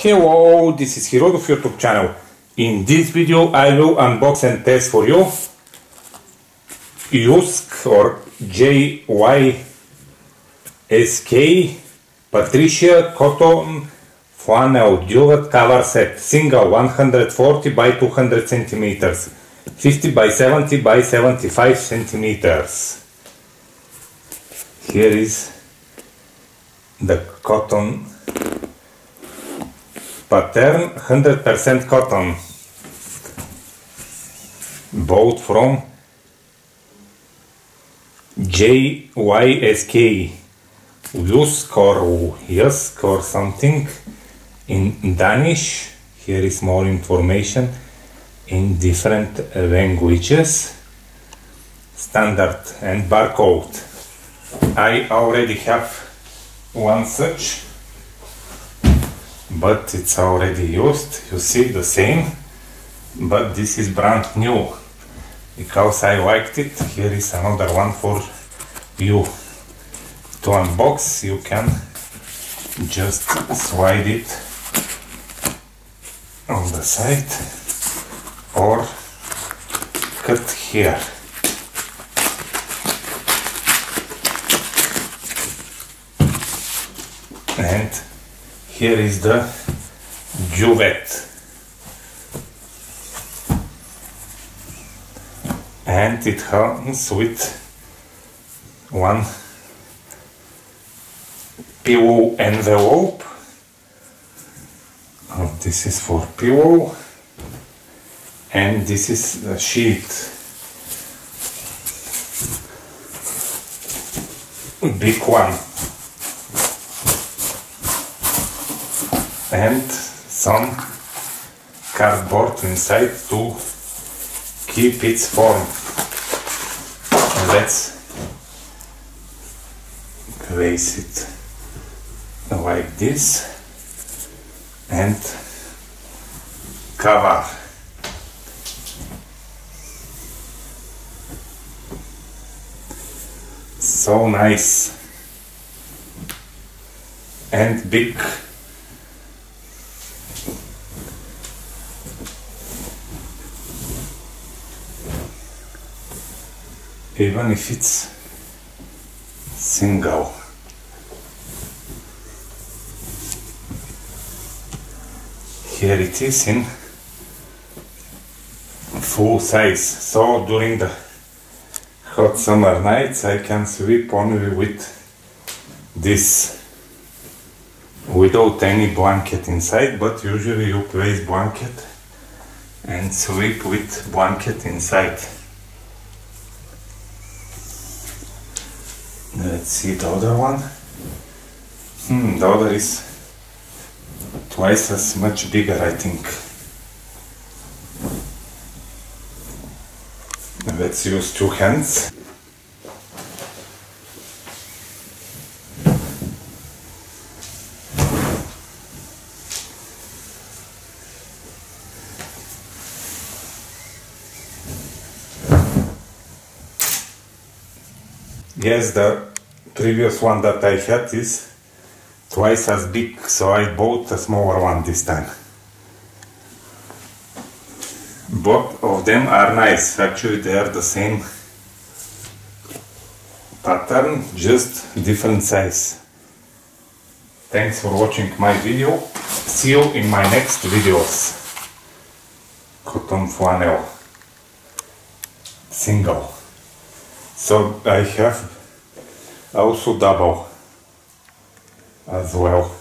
Hello, this is Hirudov YouTube channel. In this video I will unbox and test for you Jusk or JYSK Patricia Cotton Flannel Duvet Cover Set. Single 140 by 200 centimeters. 50 by 70 by 75 centimeters. Here is the cotton pattern 100% cotton. Bought from JYSK Jusk or Jusk or something. In Danish here is more information in different languages. Standard and barcode. I already have one such but it's already used you see the same but this is brand new. Because I liked it here is another one for you. To unbox you can just slide it on the side or cut here. And here is the duvet. And it comes with one pillow envelope. Oh, this is for pillow. And this is the sheet. Big one and some cardboard inside to keep its form. Let's place it like this and cover. So nice and big even if it's single. Here it is in full size. So during the hot summer nights I can sleep only with this without any blanket inside but usually you place blanket and sleep with blanket inside. Let's see the other one. Hmm, the other is twice as much bigger, I think. Let's use two hands. Yes, the previous one that I had is twice as big, so I bought a smaller one this time. Both of them are nice, actually they are the same pattern, just different size. Thanks for watching my video. See you in my next videos. Cotton flannel. Single. So I have also double, as well.